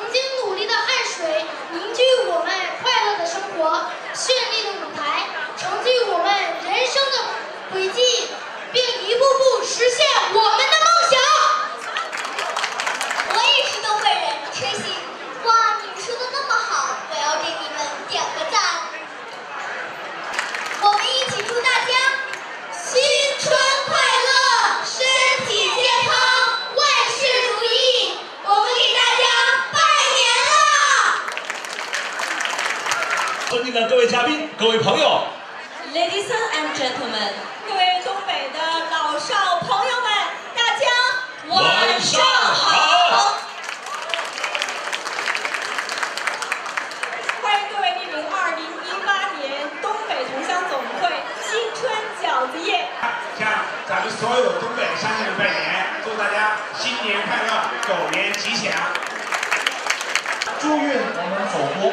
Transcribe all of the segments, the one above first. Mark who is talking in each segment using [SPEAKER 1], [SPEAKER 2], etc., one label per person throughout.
[SPEAKER 1] 曾经努力的汗水凝聚我们快乐的生活，绚丽的舞台成就我们人生的轨迹，并一步步实现我们
[SPEAKER 2] 尊敬的各位嘉宾、各位朋友
[SPEAKER 3] ，Ladies and gentlemen，各位东北的老少朋友们，大家晚上好！欢迎各位莅临2018年东北同乡总会新春饺子夜。
[SPEAKER 4] 向咱们所有东北乡亲们拜年，祝大家新年快乐，狗年吉祥。
[SPEAKER 5] 祝愿我们祖国，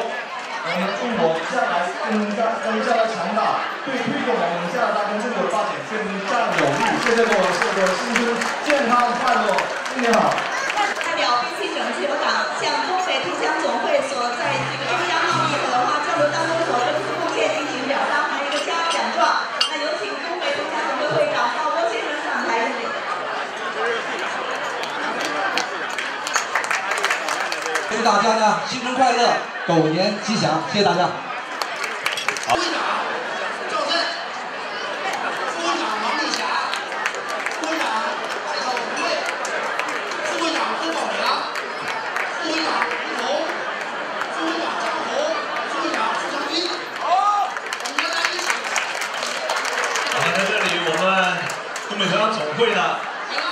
[SPEAKER 5] 我们中国将来更加更加的强大，对推动我们加拿大跟中国的发展更占有利。谢谢各位，谢谢新春健康快乐，新年好。
[SPEAKER 3] 代表飞行省自由党向东北同乡总会所在这个中央贸易和文化交流当中所做出贡献进行表彰，还有一个嘉奖状。那有请东北同乡总会会长鲍波先生上台领。
[SPEAKER 6] 祝大家呢新春快乐，狗年吉祥，谢谢大家。
[SPEAKER 7] 副会长赵震，副会长王丽霞，副会长海涛吴卫，副会长周宝良，副会长吴彤，副会长张红，副会长付长军。好，我们大家一起。
[SPEAKER 2] 好，在这里我们东北同乡总会的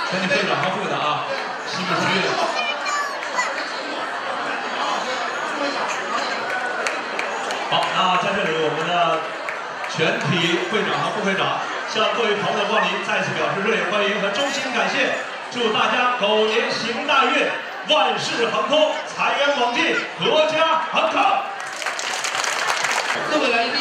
[SPEAKER 2] 全体会长和副会长啊，习主席。好，那在这里我们的全体会长和副会长向各位朋友的光临再次表示热烈欢迎和衷心感谢，祝大家狗年行大运，万事亨通，财源广进，阖家安康。
[SPEAKER 7] 各位来宾、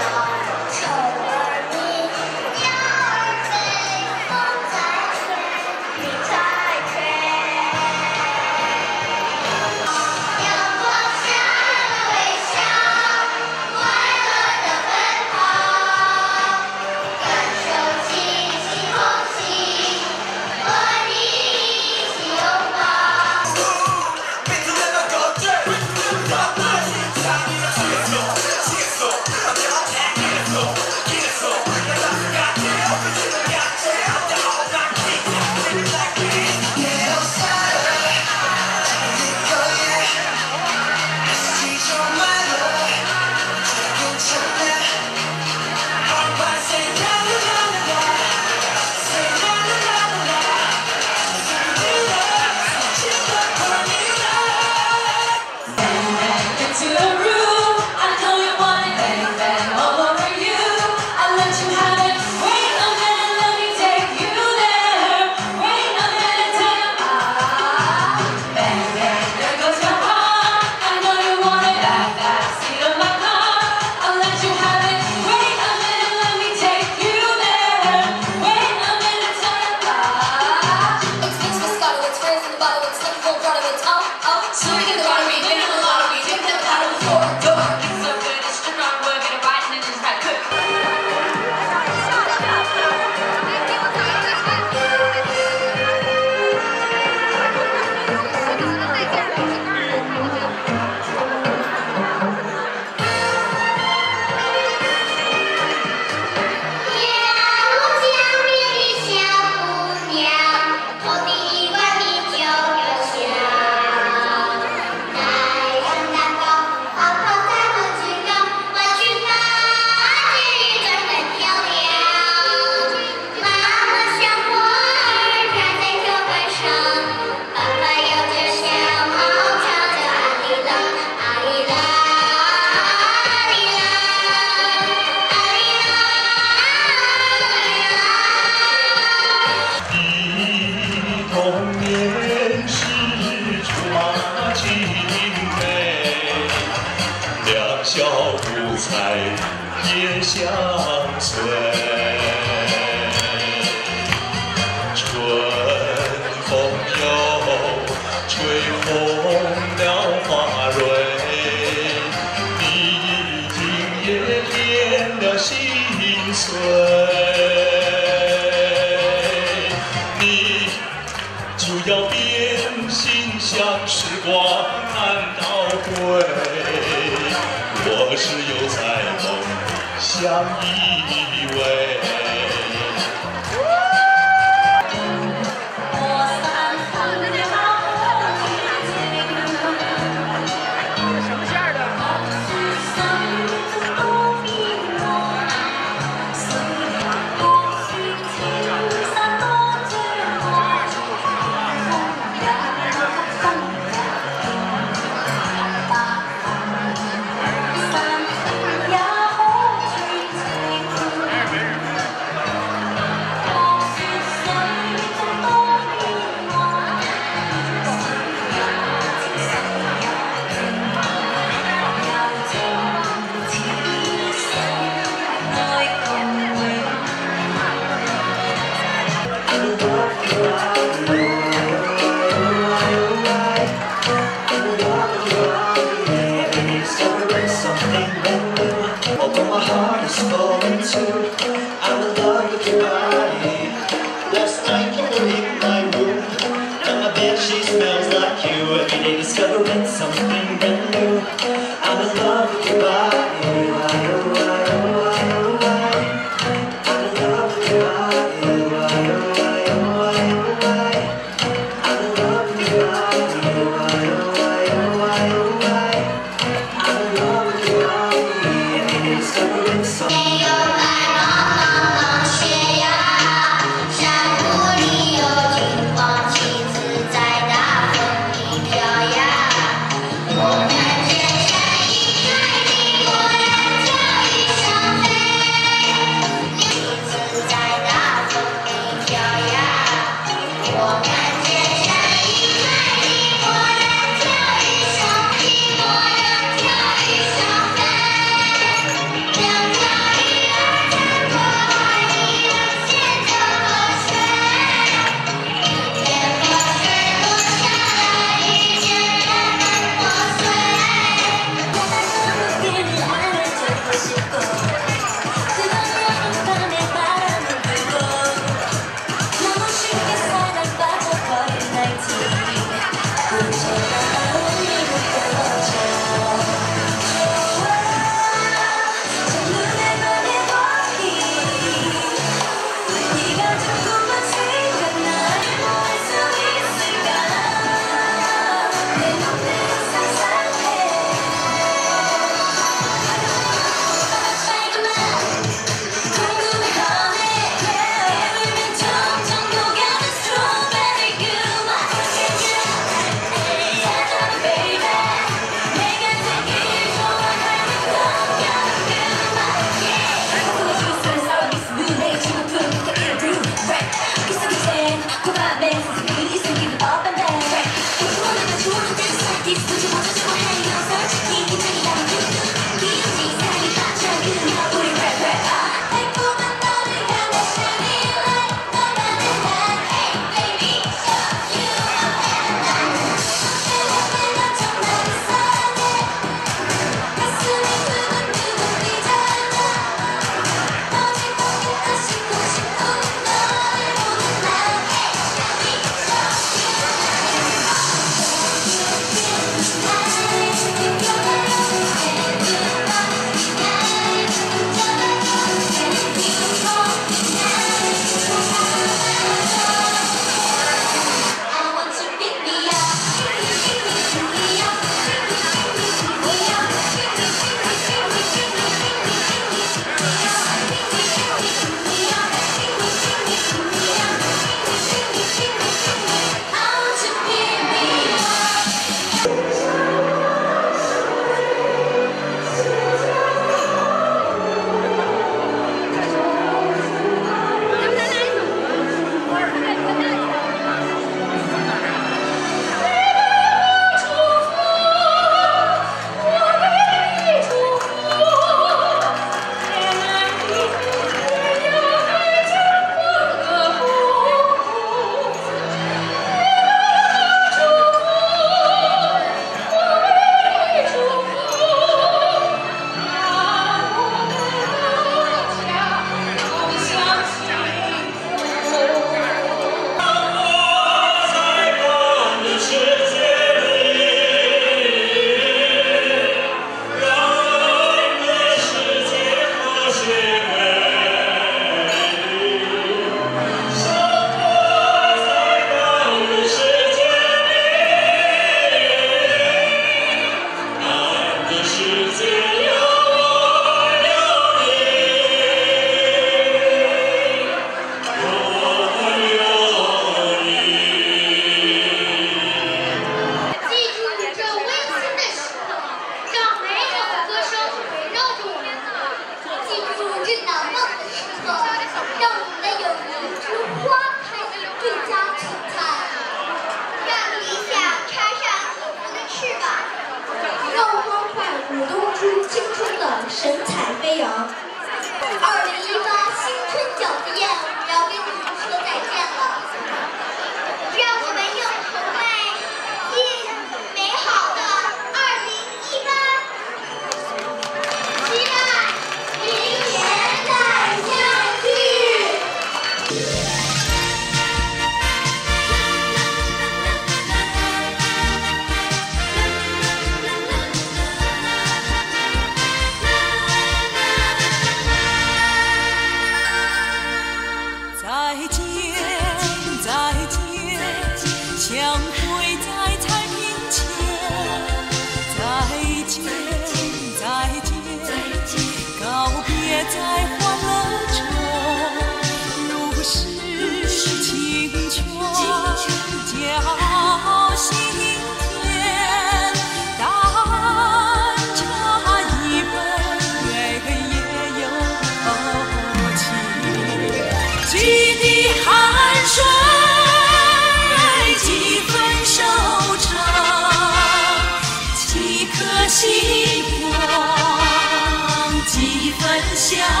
[SPEAKER 8] Russia.